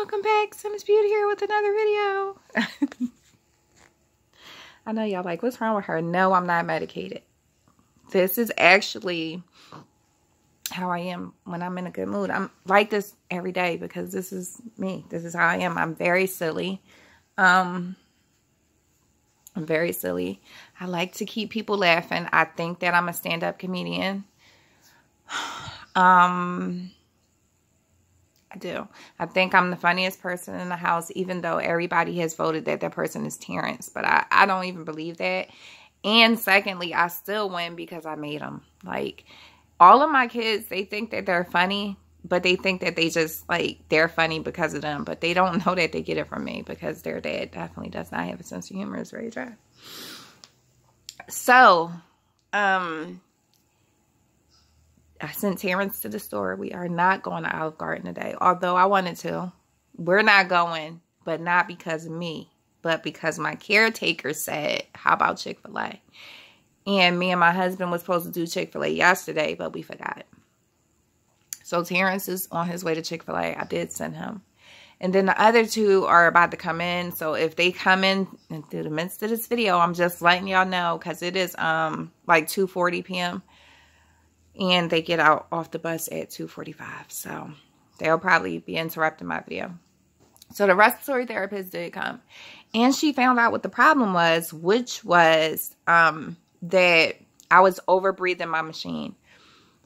welcome back. Sims Beauty here with another video. I know y'all like, what's wrong with her? No, I'm not medicated. This is actually how I am when I'm in a good mood. I'm like this every day because this is me. This is how I am. I'm very silly. Um, I'm very silly. I like to keep people laughing. I think that I'm a stand-up comedian. Um, I do. I think I'm the funniest person in the house, even though everybody has voted that that person is Terrence. But I, I don't even believe that. And secondly, I still win because I made them. Like, all of my kids, they think that they're funny, but they think that they just, like, they're funny because of them. But they don't know that they get it from me because their dad definitely does not have a sense of humor. It's very dry. So, um, I sent Terrence to the store. We are not going to Olive Garden today, although I wanted to. We're not going, but not because of me, but because my caretaker said, how about Chick-fil-A? And me and my husband was supposed to do Chick-fil-A yesterday, but we forgot. So Terrence is on his way to Chick-fil-A. I did send him. And then the other two are about to come in. So if they come in through the midst of this video, I'm just letting y'all know because it is um like 2.40 p.m and they get out off the bus at 2.45 so they'll probably be interrupting my video. So the respiratory therapist did come. And she found out what the problem was which was um, that i was over breathing my machine.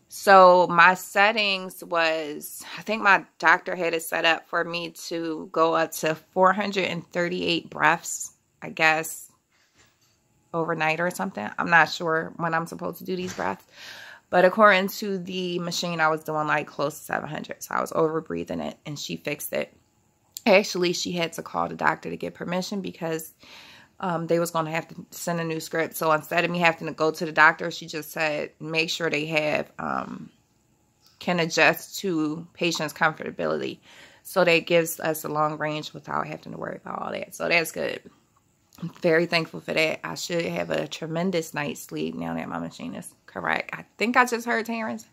So my settings was i think my doctor had it set up for me to go up to 438 breaths i guess overnight or something. I'm not sure when i'm supposed to do these breaths but according to the machine, I was doing like close to 700. So I was over breathing it and she fixed it. Actually, she had to call the doctor to get permission because um, they was going to have to send a new script. So instead of me having to go to the doctor, she just said, make sure they have, um, can adjust to patient's comfortability. So that gives us a long range without having to worry about all that. So that's good. I'm very thankful for that. I should have a tremendous night's sleep now that my machine is correct. I think I just heard Terrence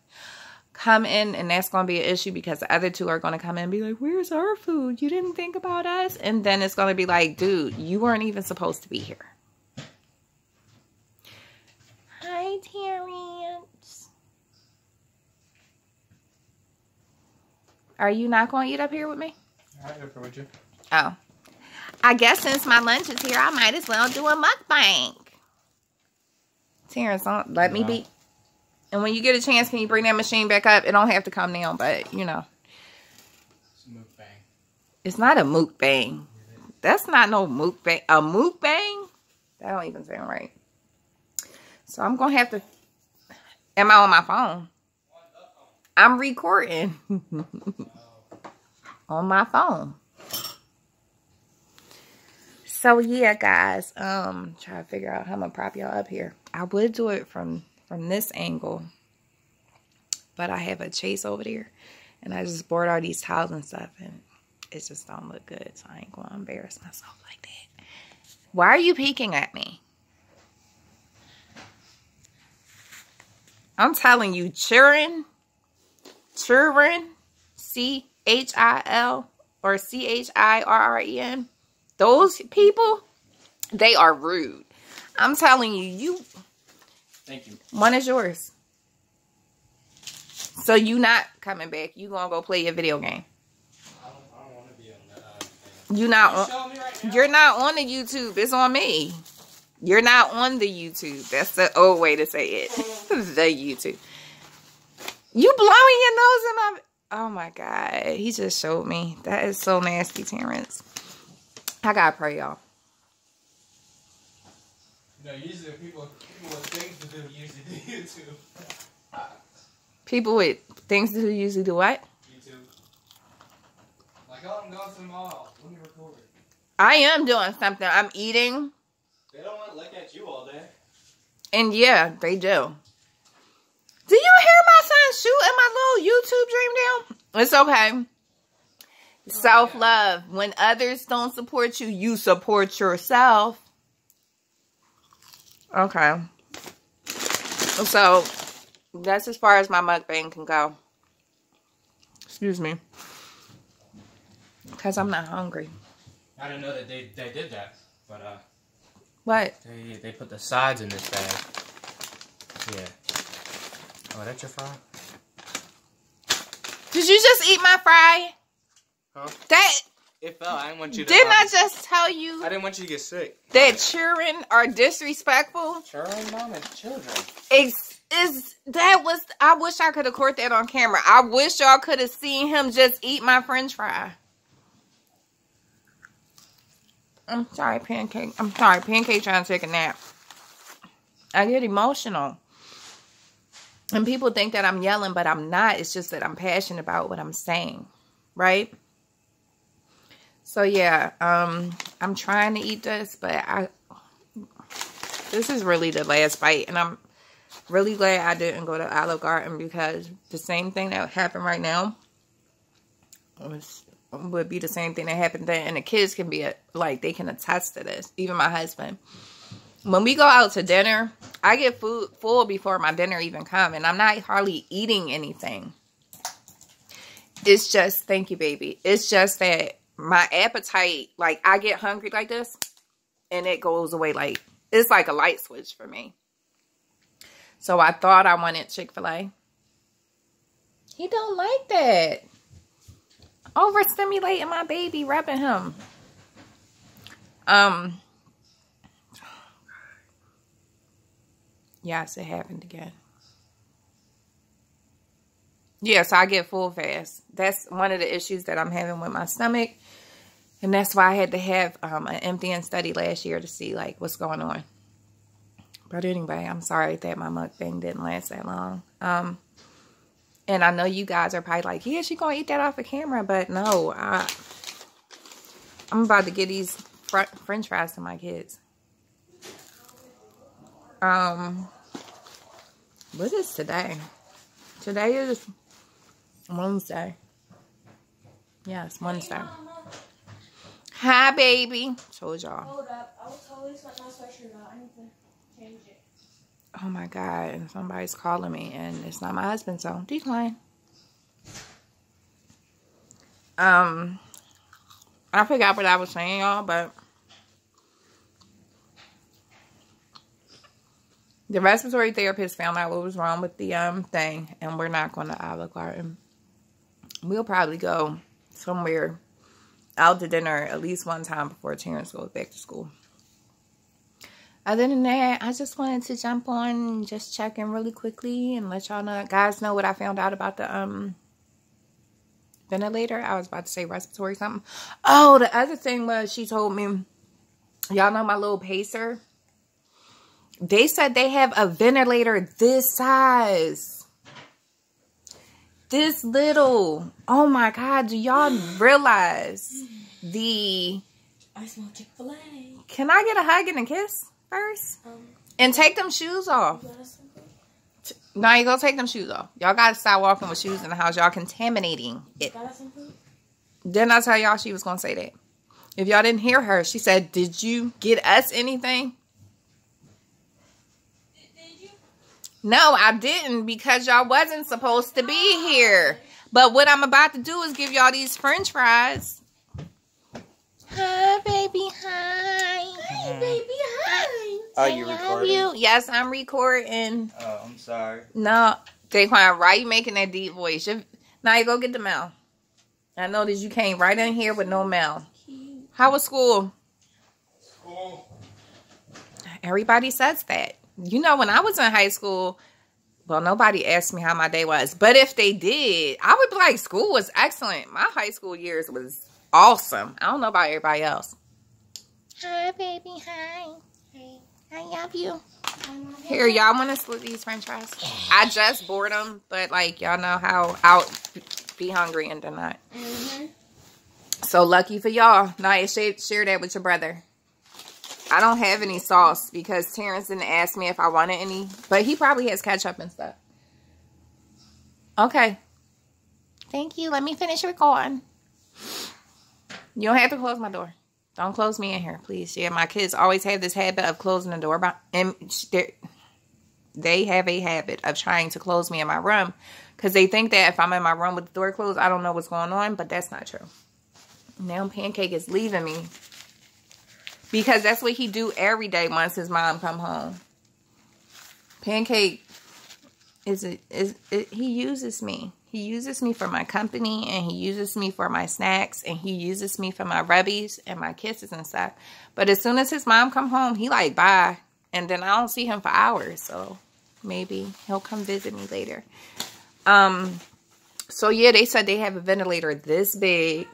come in and that's going to be an issue because the other two are going to come in and be like, where's our food? You didn't think about us? And then it's going to be like, dude, you weren't even supposed to be here. Hi, Terrence. Are you not going to eat up here with me? I'll eat with you. Oh. I guess since my lunch is here, I might as well do a mukbang. Terrence, don't let me be. And when you get a chance, can you bring that machine back up? It don't have to come down, but you know. It's. It's not a mukbang. That's not no mukbang. A mukbang? That don't even sound right. So I'm going to have to... Am I on my phone? I'm recording. Oh. on my phone. So yeah, guys, um, try to figure out how I'm gonna prop y'all up here. I would do it from from this angle, but I have a chase over there, and I just bored all these towels and stuff, and it just don't look good. So I ain't gonna embarrass myself like that. Why are you peeking at me? I'm telling you, children, children, C H I L or C H I R R E N those people, they are rude. I'm telling you, you. Thank you. One is yours. So you not coming back. You gonna go play your video game. I don't, I don't want to be on that. Uh, you not on, right you're not on the YouTube. It's on me. You're not on the YouTube. That's the old way to say it. the YouTube. You blowing your nose in my... Oh, my God. He just showed me. That is so nasty, Terrence. I gotta pray, y'all. No, usually people, people with things to do usually do YouTube. People with things to do usually do what? YouTube. Like, oh, I'm going to the mall. Uh, let me record. I am doing something. I'm eating. They don't want to look at you all day. And yeah, they do. Do you hear my son shoot shooting my little YouTube dream down? It's okay. Self love. When others don't support you, you support yourself. Okay. So, that's as far as my mukbang can go. Excuse me. Because I'm not hungry. I didn't know that they, they did that, but uh, What? they they put the sides in this bag. Yeah. Oh, that's your fry? Did you just eat my fry? Huh? That It fell. I didn't want you to. didn't I just tell you I didn't want you to get sick. that children are disrespectful? Children, mom, and children. Is is that was I wish I could have caught that on camera. I wish y'all could have seen him just eat my french fry. I'm sorry, pancake. I'm sorry, pancake trying to take a nap. I get emotional. And people think that I'm yelling, but I'm not. It's just that I'm passionate about what I'm saying. Right? So yeah, um, I'm trying to eat this, but I this is really the last bite, and I'm really glad I didn't go to Olive Garden because the same thing that happened right now was would be the same thing that happened then, and the kids can be a, like they can attest to this. Even my husband. When we go out to dinner, I get food full before my dinner even come, and I'm not hardly eating anything. It's just thank you, baby. It's just that my appetite, like I get hungry like this, and it goes away like it's like a light switch for me. So I thought I wanted Chick-fil-A. He don't like that. Overstimulating my baby, rubbing him. Um. Yes, it happened again. Yeah, so I get full fast. That's one of the issues that I'm having with my stomach. And that's why I had to have um, an emptying study last year to see like what's going on. But anyway, I'm sorry that my mukbang didn't last that long. Um, and I know you guys are probably like, yeah, she gonna eat that off the camera. But no, I, I'm about to get these fr french fries to my kids. Um, what is today? Today is Wednesday. Yes, Wednesday. Hi, baby. Told y'all. Hold up. I was totally sweat my sweatshirt out. I need to change it. Oh my God. And somebody's calling me and it's not my husband, so decline. Um, I forgot what I was saying, y'all, but the respiratory therapist found out what was wrong with the um thing, and we're not going to Olive Garden. We'll probably go somewhere out to dinner at least one time before Terrence goes back to school. Other than that, I just wanted to jump on and just check in really quickly and let y'all know, guys know what I found out about the um ventilator. I was about to say respiratory something. Oh, the other thing was she told me, y'all know my little pacer. They said they have a ventilator this size. This little. Oh my God. Do y'all realize the... I smell Chick Fil A. Can I get a hug and a kiss first? Um, And take them shoes off. you got us some food? No, you go take them shoes off. Y'all gotta stop walking with shoes in the house. Y'all contaminating it. Got us some food? Didn't I tell y'all she was gonna say that? If y'all didn't hear her, she said, Did you get us anything? Did you? No, I didn't because y'all wasn't supposed to be here. But what I'm about to do is give y'all these french fries. Hi, baby. Hi. Hey, baby, hi. Are you recording? you. Yes, I'm recording. Oh, I'm sorry. No, Daquan, why are you making that deep voice? You- Now you go get the mail. I know that you came right in here with no mail. How was school? Cool. Everybody says that. You know, when I was in high school, well, nobody asked me how my day was. But if they did, I would be like, school was excellent. My high school years was awesome. I don't know about everybody else. Hi, baby. Hi. Hey. I love you. Here, y'all want to split these french fries? I just bought them, but like, y'all know how I'll be hungry and then not. Mm-hmm. So lucky for y'all. Now, share, share that with your brother. I don't have any sauce because Terrence didn't ask me if I wanted any. But he probably has ketchup and stuff. Okay. Thank you. Let me finish recording. You don't have to close my door. Don't close me in here, please. Yeah, my kids always have this habit of closing the door. By, and they have a habit of trying to close me in my room because they think that if I'm in my room with the door closed, I don't know what's going on. But that's not true. Now Pancake is leaving me. Because that's what he do every day once his mom come home. Pancake is it is it, he uses me. He uses me for my company and he uses me for my snacks and he uses me for my rubbies and my kisses and stuff. But as soon as his mom come home, he like bye. And then I don't see him for hours. So maybe he'll come visit me later. Um so yeah, they said they have a ventilator this big.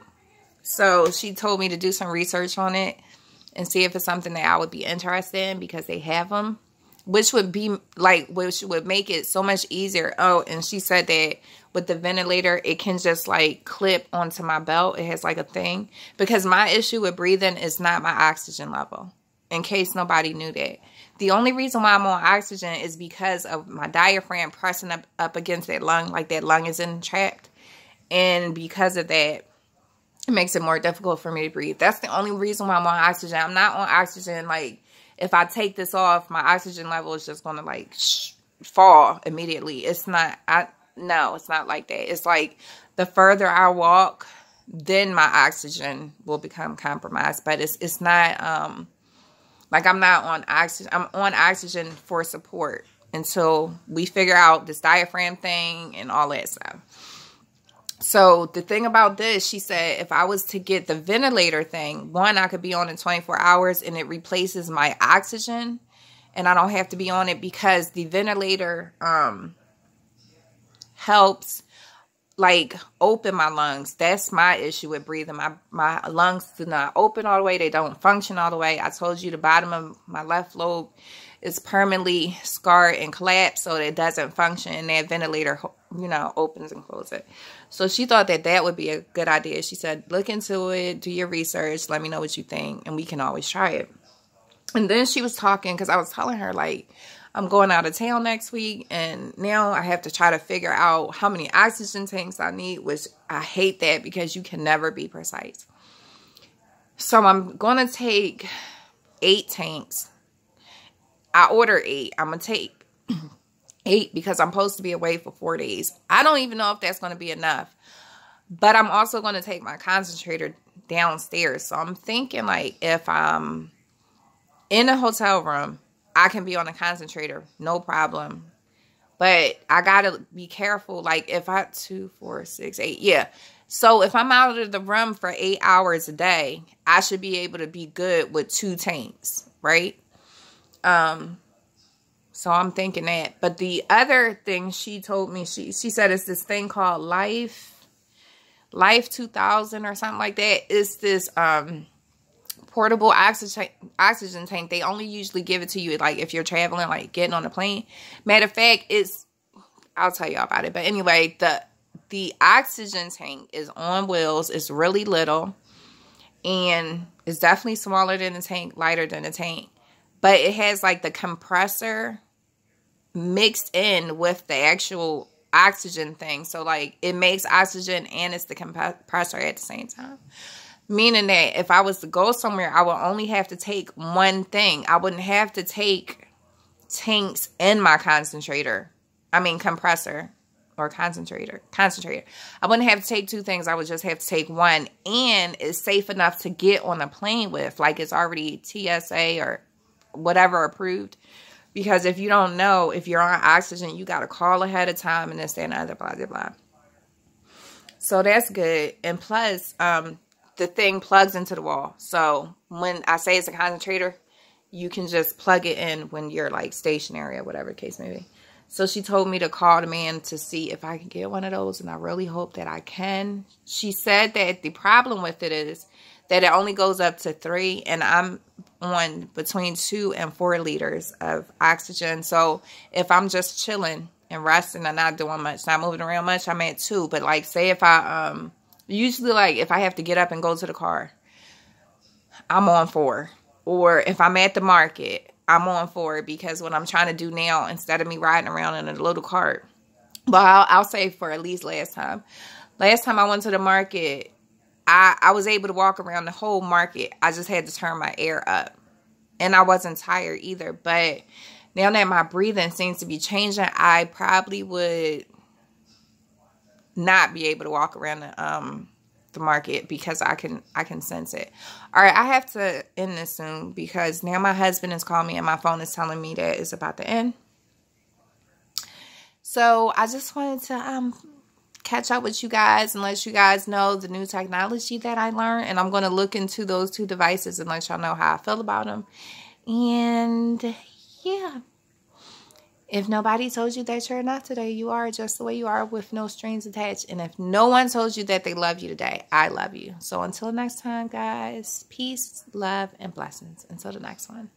So she told me to do some research on it and see if it's something that I would be interested in because they have them which would be like which would make it so much easier. Oh and she said that with the ventilator it can just like clip onto my belt. It has like a thing. Because my issue with breathing is not my oxygen level in case nobody knew that. The only reason why i'm on oxygen is because of my diaphragm pressing up, up against that lung like that lung is entrapped. And because of that it makes it more difficult for me to breathe that's the only reason why i'm on oxygen i'm not on oxygen like if I take this off, my oxygen level is just going to like fall immediately. It's not, I, no, it's not like that. It's like the further I walk, then my oxygen will become compromised. But it's, it's not, um, like I'm not on oxygen. I'm on oxygen for support until we figure out this diaphragm thing and all that stuff. So the thing about this, she said, if I was to get the ventilator thing, one, I could be on in 24 hours and it replaces my oxygen and I don't have to be on it because the ventilator um, helps like open my lungs. That's my issue with breathing. My my lungs do not open all the way. They don't function all the way. I told you the bottom of my left lobe is permanently scarred and collapsed so it doesn't function and that ventilator you know opens and closes it. So she thought that that would be a good idea. She said look into it do your research let me know what you think and we can always try it. And then she was talking because i was telling her like i'm going out of town next week and now i have to try to figure out how many oxygen tanks i need which i hate that because you can never be precise. So i'm going to take eight tanks. I order eight. I'm going to take eight because I'm supposed to be away for four days. I don't even know if that's going to be enough. But I'm also going to take my concentrator downstairs. So I'm thinking like if I'm in a hotel room, I can be on a concentrator. No problem. But I got to be careful. Like if I, two, four, six, eight. Yeah. So if I'm out of the room for eight hours a day, I should be able to be good with two tanks, right? Um, so I'm thinking that. But the other thing she told me, she she said it's this thing called Life, Life 2000 or something like that. It's this um portable oxygen oxygen tank. They only usually give it to you like if you're traveling, like getting on a plane. Matter of fact, it's I'll tell you all about it. But anyway, the the oxygen tank is on wheels. It's really little. And it's definitely smaller than the tank, lighter than the tank but it has like the compressor mixed in with the actual oxygen thing. So like it makes oxygen and it's the compressor at the same time. Meaning that if I was to go somewhere, I would only have to take one thing. I wouldn't have to take tanks in my concentrator. I mean compressor or concentrator. Concentrator. I wouldn't have to take two things. I would just have to take one. And it's safe enough to get on a plane with. Like it's already TSA or whatever approved. Because if you don't know, if you're on oxygen, you got to call ahead of time and this, that, and other, blah, blah, blah. So that's good. And plus, um, the thing plugs into the wall. So when I say it's a concentrator, you can just plug it in when you're like stationary or whatever the case may be. So she told me to call the man to see if I can get one of those. And I really hope that I can. She said that the problem with it is that it only goes up to three. And I'm on between two and four liters of oxygen. So if I'm just chilling and resting and not doing much, not moving around much, I'm at two. But like say if I um usually like if I have to get up and go to the car, I'm on four. Or if I'm at the market, I'm on four because what I'm trying to do now, instead of me riding around in a little cart, well, I'll, I'll say for at least last time. Last time I went to the market, I, I was able to walk around the whole market. I just had to turn my air up. And I wasn't tired either. But now that my breathing seems to be changing, I probably would not be able to walk around the, um, the market because I can I can sense it. All right, I have to end this soon because now my husband is calling me and my phone is telling me that it's about to end. So I just wanted to um catch up with you guys and let you guys know the new technology that I learned. And I'm going to look into those two devices and let y'all know how I feel about them. And yeah. If nobody told you that you're enough today, you are just the way you are with no strings attached. And if no one told you that they love you today, I love you. So until next time, guys, peace, love, and blessings. Until the next one.